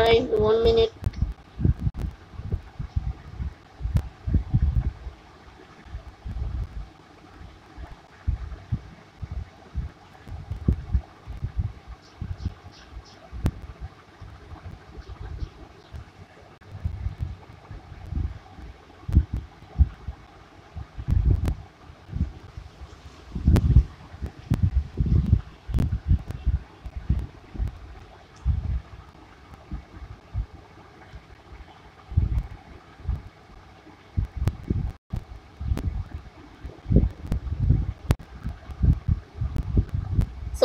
guys one minute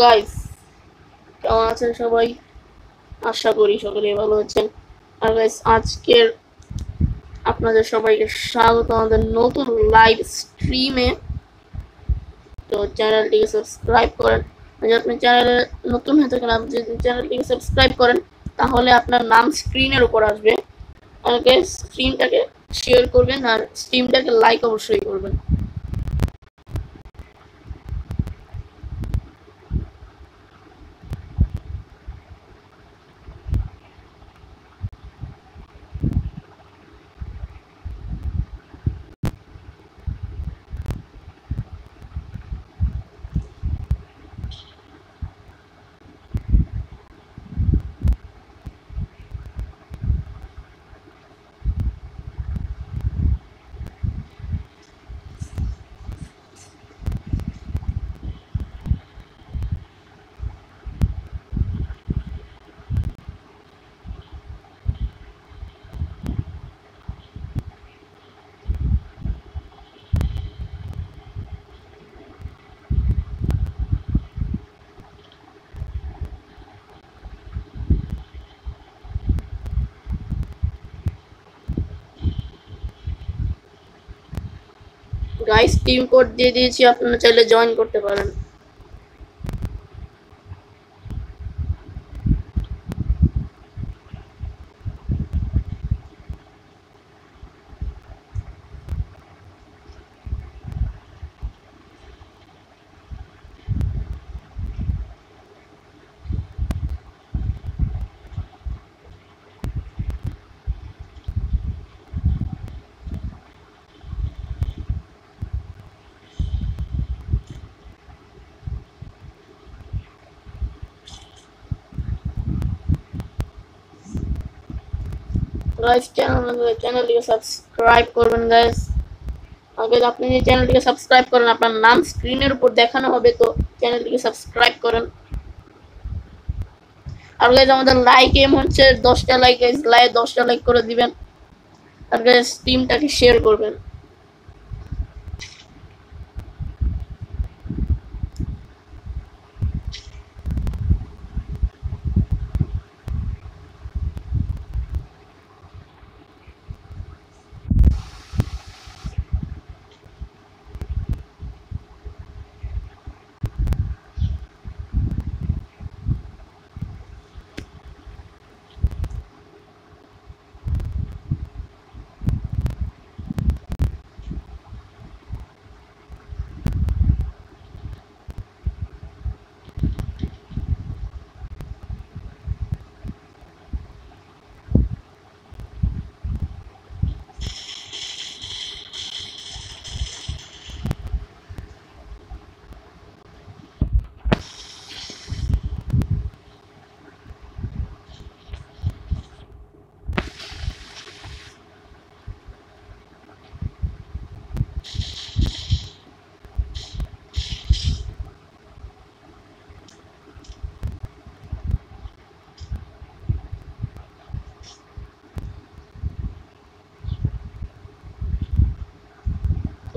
guys কেমন আছেন সবাই? আশা করি সকলেই ভালো আছেন। আর গাইস আজকের আপনাদের সবাইকে স্বাগত আমাদের নতুন লাইভ স্ট্রিমে তো চ্যানেলটিকে সাবস্ক্রাইব করেন। যদি আপনি চ্যানেলে নতুন হয়ে থাকেন, আপনি যদি চ্যানেলটিকে সাবস্ক্রাইব করেন, তাহলে আপনার নাম স্ক্রিনের উপর আসবে। আর স্ট্রিমটাকে শেয়ার করবেন আর স্ট্রিমটাকে লাইক অবশ্যই করবেন। গাইস টিম কোড দিয়ে দিয়েছি আপনারা চাইলে জয়েন করতে পারেন। গাইস চ্যানেল চ্যানেলটিকে সাবস্ক্রাইব করবেন গাইস আগে আপনি যে চ্যানেলটিকে সাবস্ক্রাইব করেন, আপনার নাম স্ক্রিনের উপর দেখানো হবে, তো চ্যানেলটিকে সাবস্ক্রাইব করেন। আর গাইস আমাদের লাইক এম হচ্ছে দশটা লাইক গাইস লাইক দশটা লাইক করে দিবেন। আর গাইস টিমটাকে শেয়ার করবেন।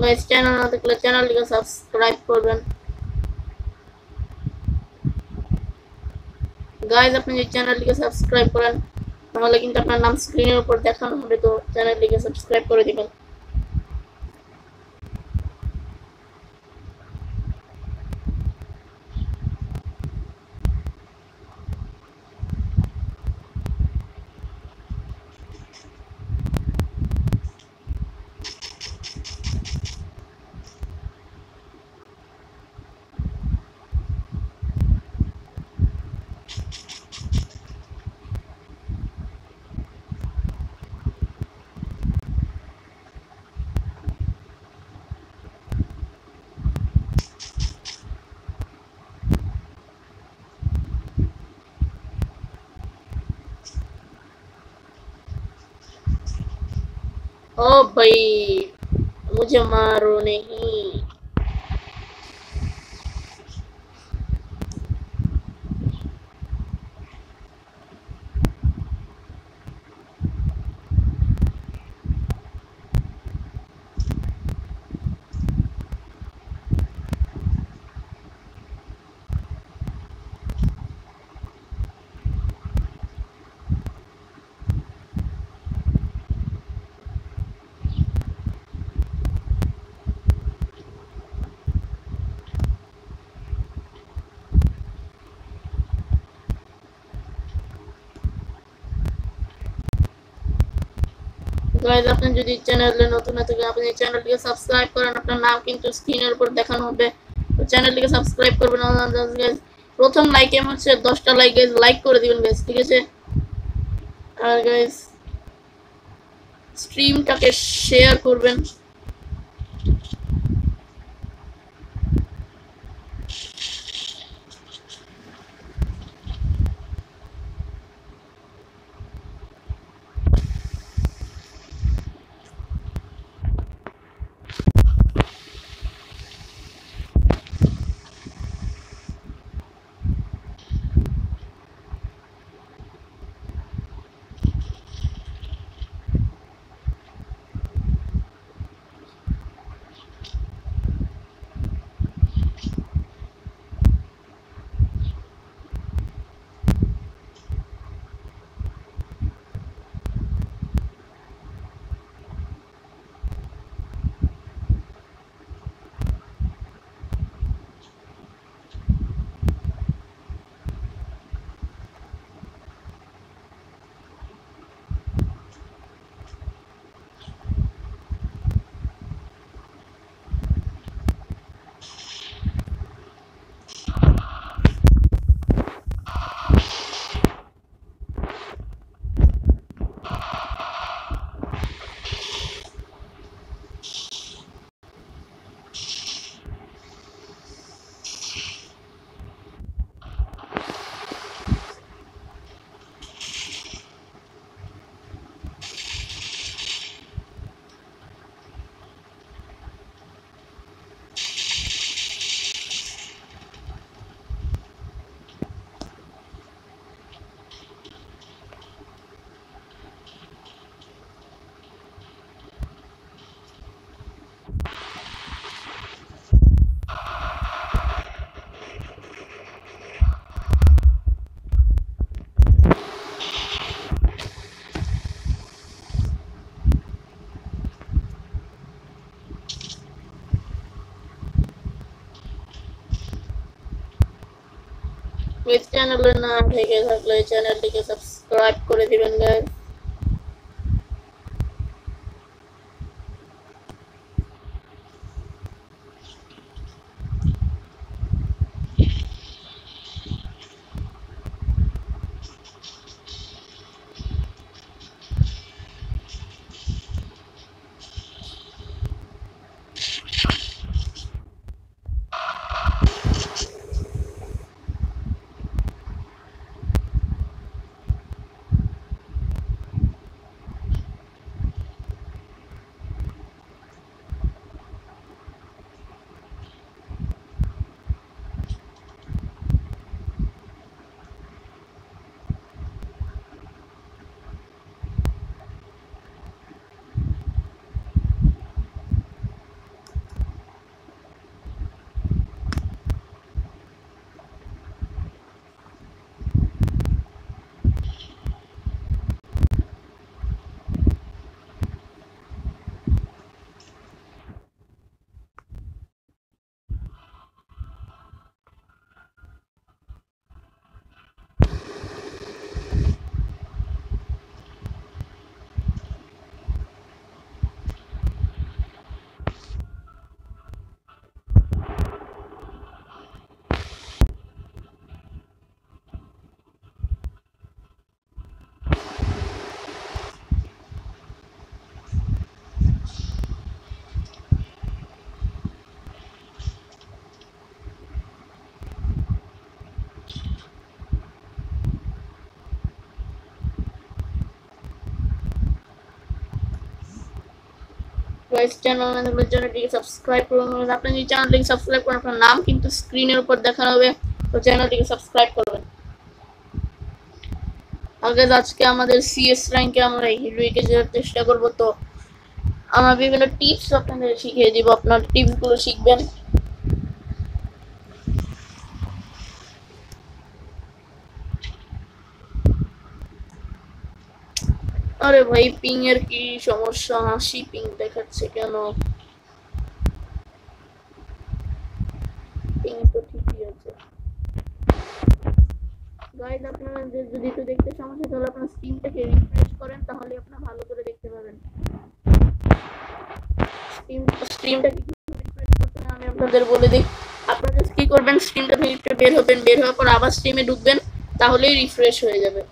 গাইস চ্যানেল না থাকলে চ্যানেলটিকে সাবস্ক্রাইব করবেন গাইস আপনি যদি চ্যানেলটিকে সাবস্ক্রাইব করেন, তাহলে কিন্তু আপনার নাম স্ক্রিনের উপর দেখানো হবে, তো চ্যানেলটিকে সাবস্ক্রাইব করে দিবেন। भाई मुझे मारो नहीं। গাইজ আপনি যদি চ্যানেলে নতুন হয়ে থাকেন, আপনি চ্যানেলটিকে সাবস্ক্রাইব করেন। আপনার নাম কিন্তু স্ক্রিনের উপর দেখানো হবে। তো চ্যানেলটিকে সাবস্ক্রাইব করবেন গাইজ প্রথম লাইক এম হচ্ছে দশটা লাইক গাইজ লাইক করে দিবেন গাইজ ঠিক আছে? আর গাইজ স্ট্রিমটাকে শেয়ার করবেন। ওই চ্যানেলে না থেকে থাকলে চ্যানেলটিকে সাবস্ক্রাইব করে দিবেন গাইজ গাইস চ্যানেল ম্যানেজমেন্টের জন্য টিকে সাবস্ক্রাইব করুন। আপনি যদি চ্যানেলটিকে সাবস্ক্রাইব করেন আপনার নাম কিন্তু স্ক্রিনের উপর দেখানো হবে। তো চ্যানেলটিকে সাবস্ক্রাইব করবেন। আগে আজকে আমাদের সিএস র্যাঙ্কে আমরা হিরোইকে যাওয়ার চেষ্টা করব। তো আমরা বিভিন্ন টিপস আপনাদের শিখিয়ে দিব। আপনার টিপসগুলো শিখবেন। আরে ভাই পিং এর কি সমস্যা? হাসি পিং দেখাচ্ছে কেন? পিং তো ঠিকই আছে। গাইড আপনারা যদি একটু দেখতে সমস্যা তাহলে আপনার স্ক্রিনটাকে রিফ্রেশ করেন তাহলে আপনার ভালো করে দেখতে পাবেন। স্ক্রিন স্ক্রিনটাকে আমি আপনাদের বলে দিই। আপনারা কি করবেন স্ক্রিনটা থেকে বের হবেন, বের হওয়ার পর আবার স্ট্রিমে ঢুকবেন, তাহলেই রিফ্রেশ হয়ে যাবে।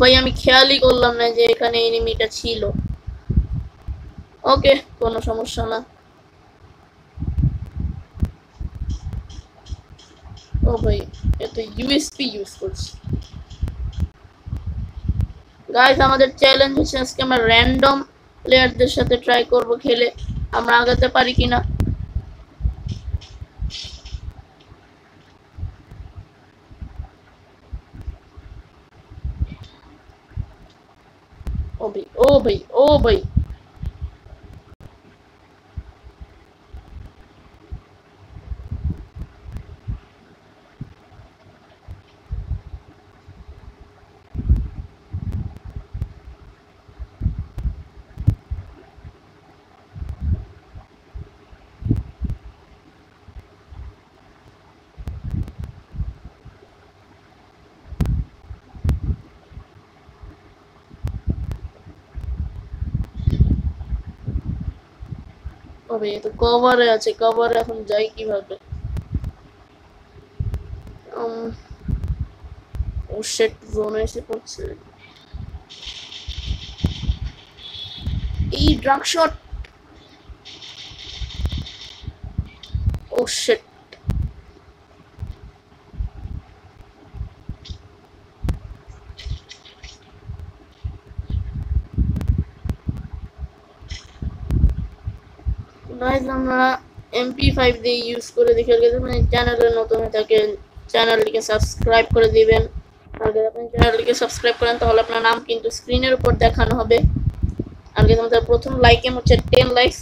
ভাই, আমি খেয়ালই করলাম না যে এখানে এনিমিটা ছিল। ওকে কোনো সমস্যা না। ও ভাই এ তো ইউএসপি ইউজ করছি। গাইস আমাদের চ্যালেঞ্জ হচ্ছে আজকে আমরা র্যান্ডম প্লেয়ারদের সাথে ট্রাই করব খেলে। আমরা আগাতে পারি কিনা ও ভাই ও ভাই এ তো কভারে আছে কভারে এখন যাই কীভাবে? ও শেট জোনে এসে পড়ছে। এই ড্রাগ শট ও শিট আমরা এমপি ফাইভ দিয়ে ইউজ করে দেখে মানে চ্যানেলে নতুন হয়ে থাকেন চ্যানেলটিকে সাবস্ক্রাইব করে দিবেন। আপনি চ্যানেলটিকে সাবস্ক্রাইব করেন, তাহলে আপনার নাম কিন্তু স্ক্রিনের উপর দেখানো হবে। আর যদি আমাদের প্রথম লাইক এম হচ্ছে টেন লাইকস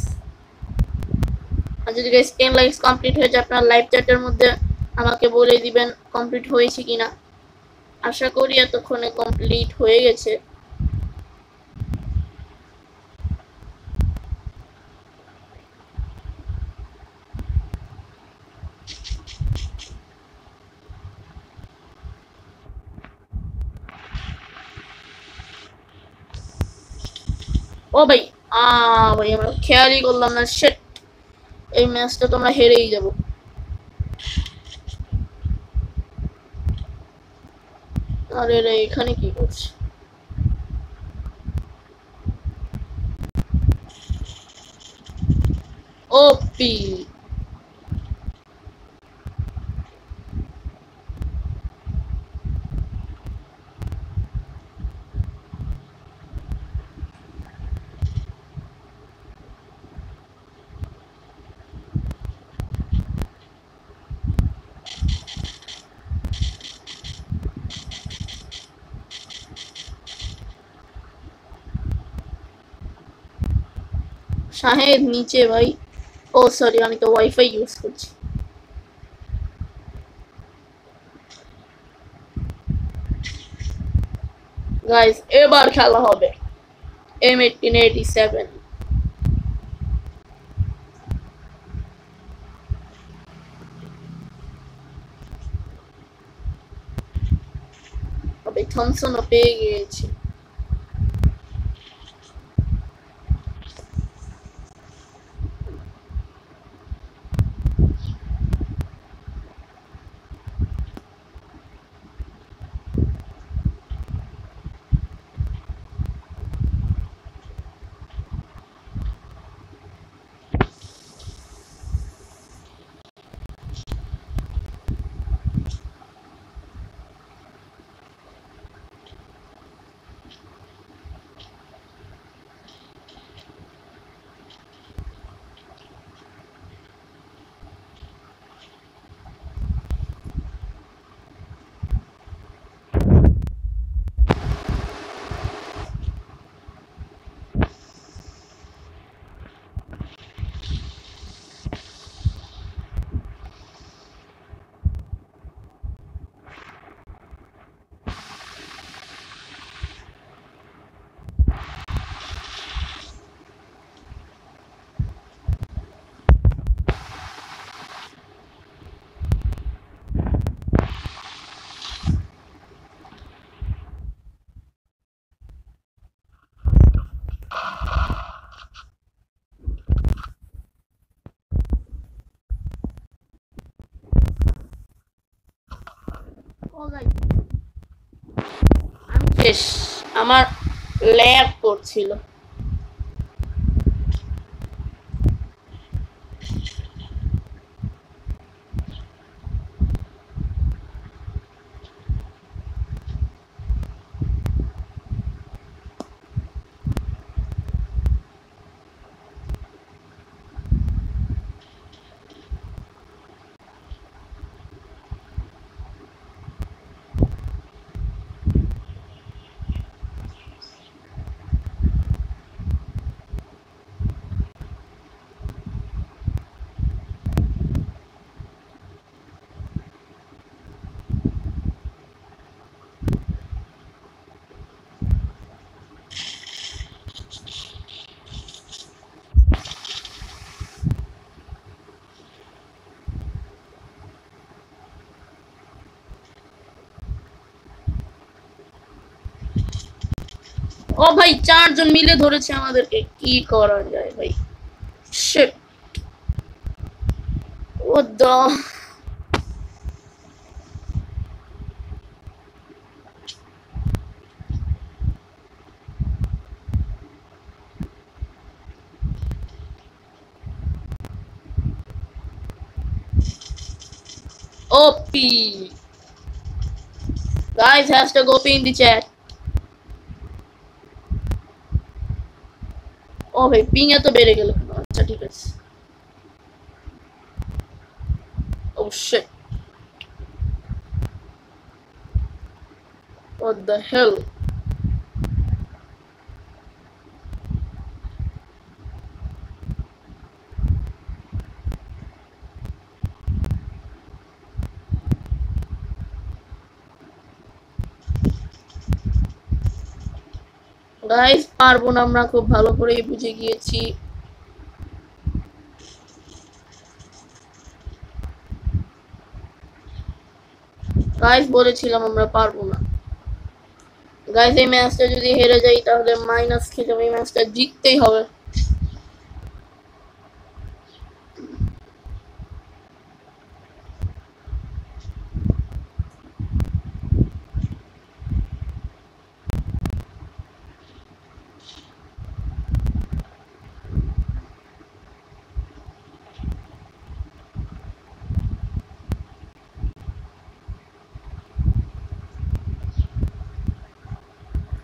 আর যদি গাইজ টেন লাইকস কমপ্লিট হয়ে যায়, আপনার লাইভ চ্যাটের মধ্যে আমাকে বলে দিবেন কমপ্লিট হয়েছে কিনা। আশা করি এতক্ষণে কমপ্লিট হয়ে গেছে। ও ভাই, আ ভাই, আমরা খেয়ালই করলাম না শেট এই ম্যাচটা তো আমরা হেরেই যাব। আরে রে, এখানে কি করছে? ওপি শাহেদ নিচে ভাই। ও সরি আমি তো ওয়াইফাই ইউজ করছি। গাইস এবার খেলা হবে। এম এইটিন এইটি সেভেন থমসনও পেয়ে গিয়েছি। শেষ আমার ল্যাগ করছিল। ও ভাই চারজন মিলে ধরেছে আমাদেরকে কি করা যায় ভাই shit O the OP. Guys, hashtag OP in the chat. ভাই পিং এত বেড়ে গেল? আচ্ছা ঠিক আছে অবশ্যই What the hell? গাইস পারব না আমরা, খুব ভালো করেই বুঝে গিয়েছি। গাইস বলেছিলাম আমরা পারব না। গাইস এই ম্যাচটা যদি হেরে যাই, তাহলে মাইনাস খেতে হবে, এই ম্যাচটা জিততেই হবে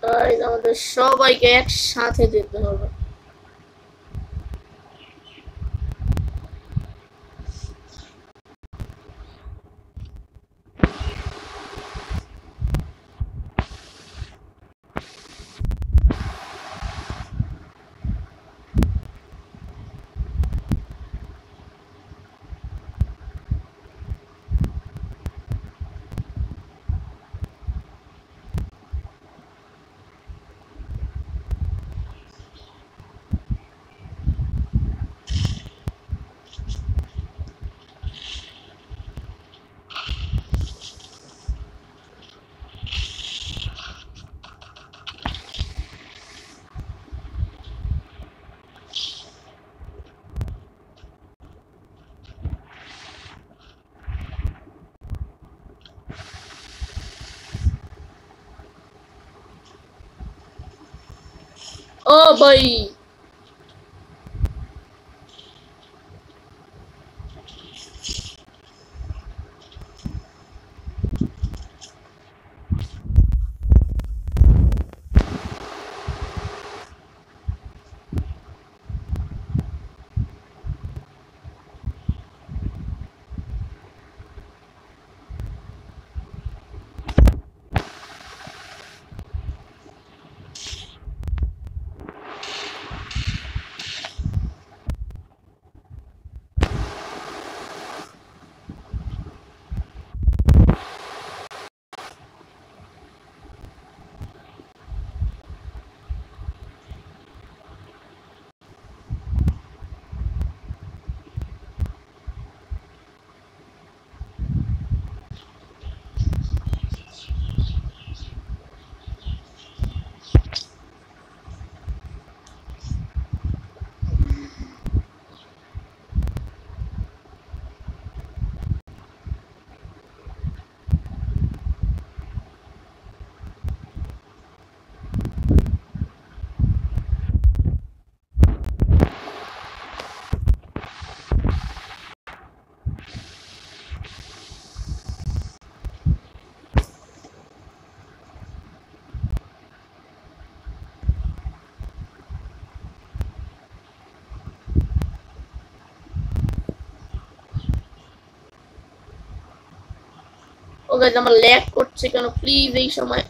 গাইস আমাদের সবাইকে একসাথে যেতে হবে। ও গাইজ আমার ল্যাগ করছে কেন? প্লিজ এই সময়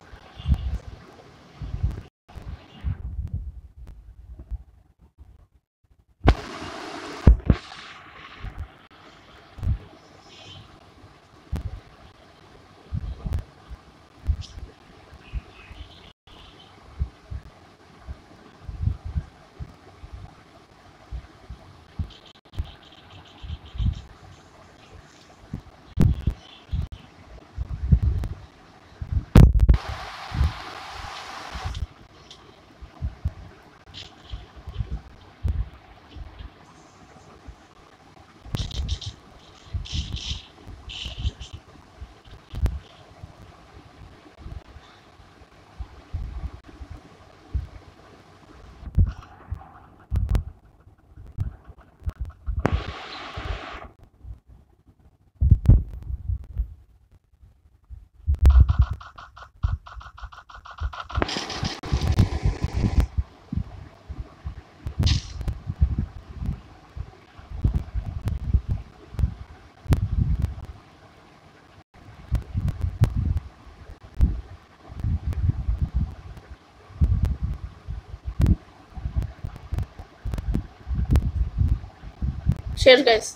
শেষ গাইজ গাইস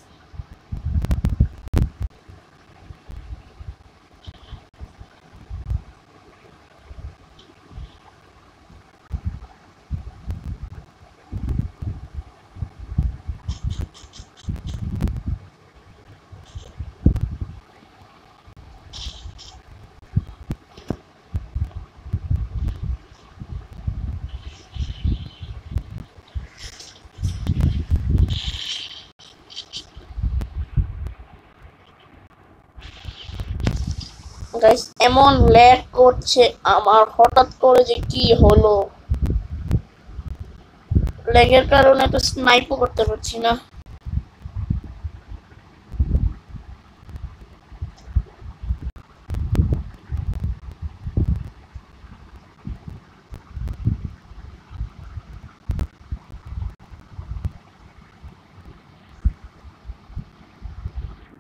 এমন ল্যাগ করছে আমার? হঠাৎ করে যে কি হলো? ল্যাগের কারণে তো স্নাইপও করতে পারছি না।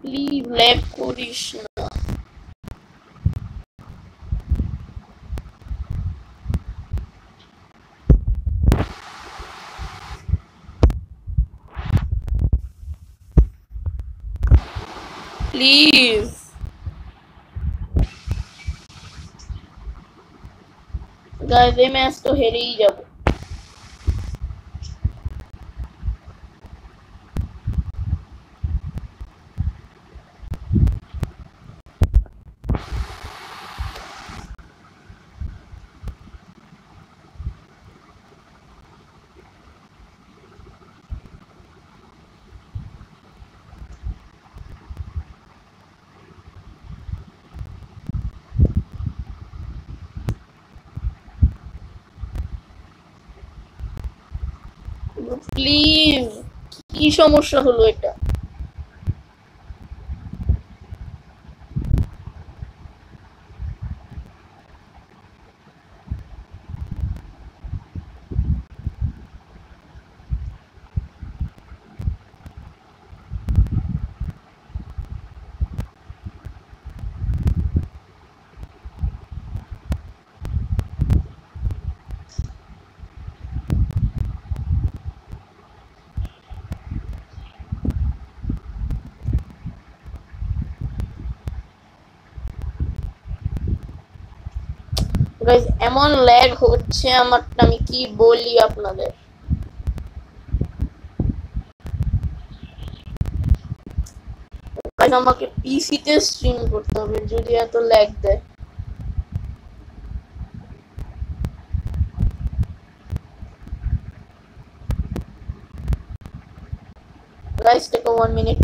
প্লিজ ল্যাগ করিস না প্লিজ গাইজ এই ম্যাচ তো হেরেই যাব কি সমস্যা হলো এটা? গাইজ এমন ল্যাগ হচ্ছে আমার আমি কি বলি আপনাদের? আমাকে পিসিতে স্ট্রিম করতে হবে যদি এত ল্যাগ দেয়। Guys take one minute